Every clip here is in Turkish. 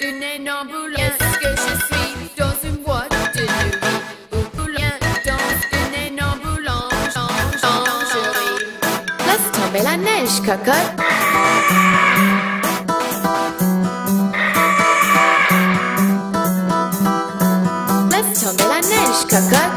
une énorme ambulance que je suis dans une boîte de nuit. Boulien danse une énorme ambulance lingerie. Laisse tomber la neige, cocotte. Laisse tomber la neige, cocotte.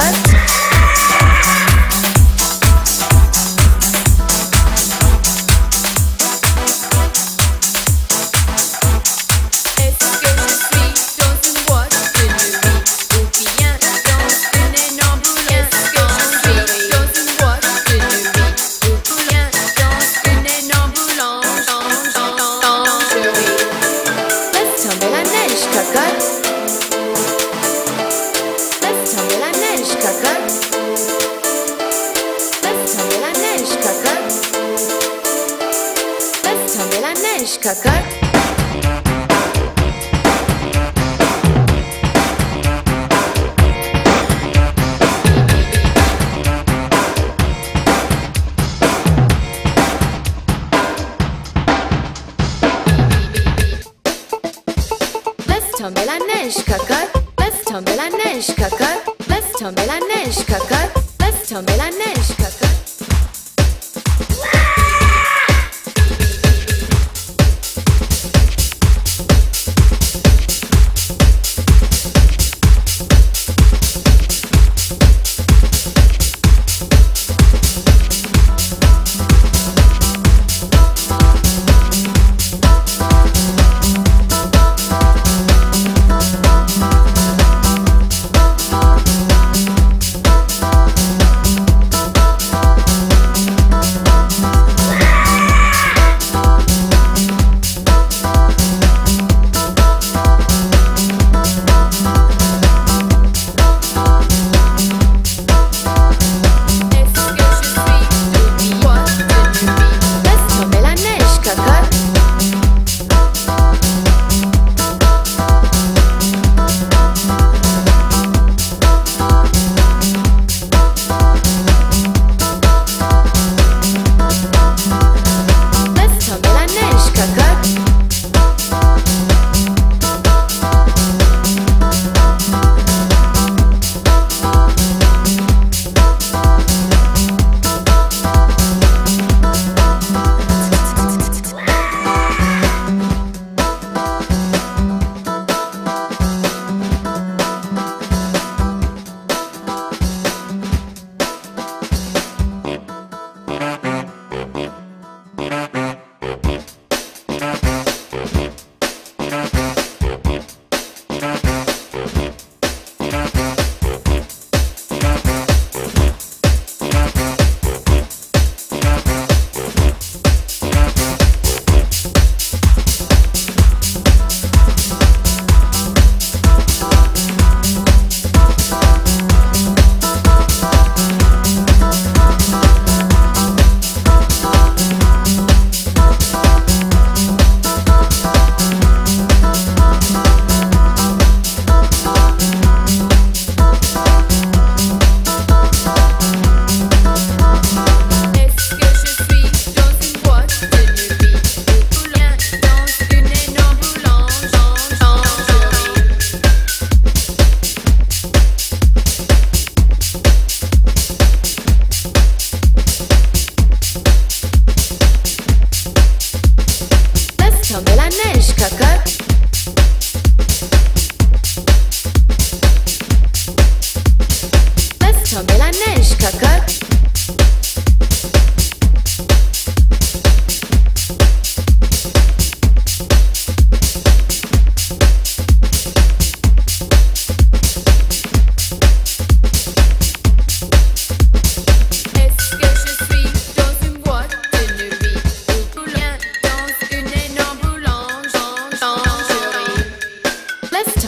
Cut. beş kakak Let's tumble and neş kakak Let's tumble and neş kakak Let's tumble and neş kakak Let's tumble neş kakak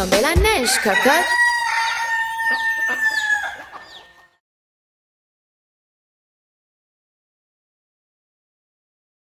Chambelanés, Cacá.